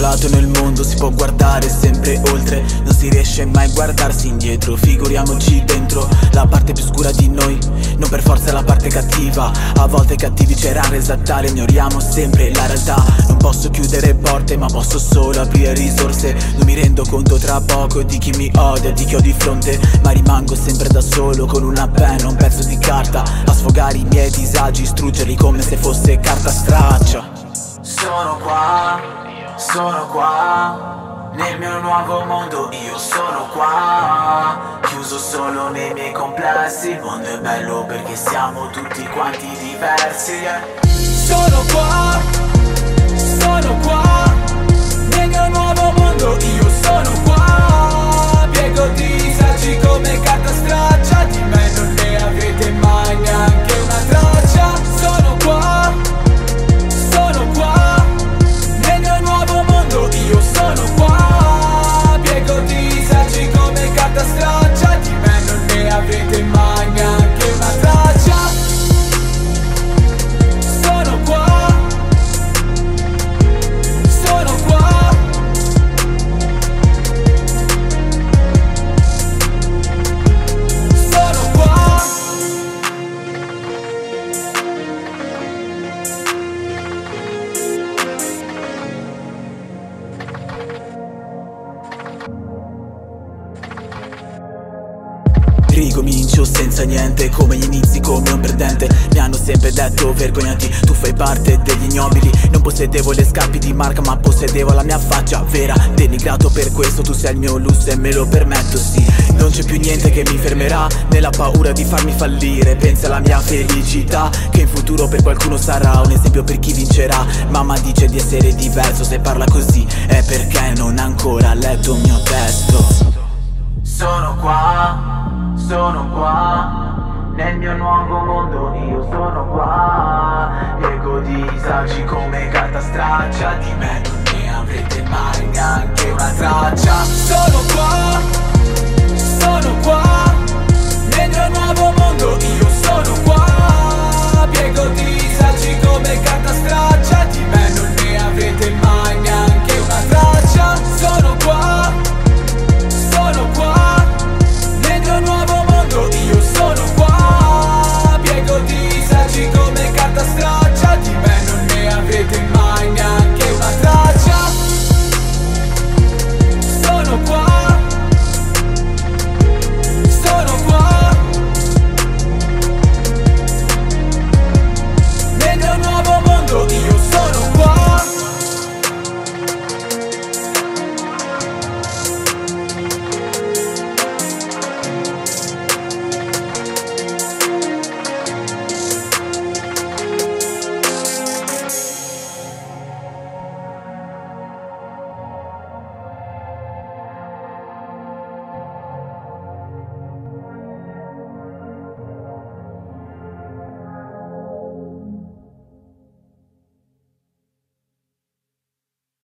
lato nel mondo si può guardare sempre oltre. Non si riesce mai a guardarsi indietro Figuriamoci dentro la parte più scura di noi. Non per forza la parte cattiva A volte cattivi c'era esattare Ignoriamo sempre la realtà. Non posso chiudere porte ma posso solo aprire risorse. Non mi rendo conto tra poco di chi mi odia Di chi ho di fronte. Ma rimango sempre da solo Con una penna, un pezzo di carta. A sfogare i miei disagi Struggerli come se fosse carta straccia. Sono qua, sono qua nel mio nuovo mondo io sono qua. Chiuso solo nei miei complessi Il mondo è bello perché siamo tutti quanti diversi. Sono qua, sono qua Nel mio nuovo mondo Ricomincio senza niente come gli inizi come un perdente. Mi hanno sempre detto vergognati tu fai parte degli ignobili. Non possedevo le scarpe di marca ma possedevo la mia faccia vera. Denigrato per questo tu sei il mio lusso e me lo permetto sì. Non c'è più niente che mi fermerà nella paura di farmi fallire. Pensa alla mia felicità che in futuro per qualcuno sarà un esempio per chi vincerà. Mamma dice di essere diverso se parla così è perché non ha ancora letto il mio testo. Sono qua, sono qua. Nel mio nuovo mondo io sono qua. Piego disagi come carta straccia. Di me non ne avrete mai neanche una traccia. Sono qua,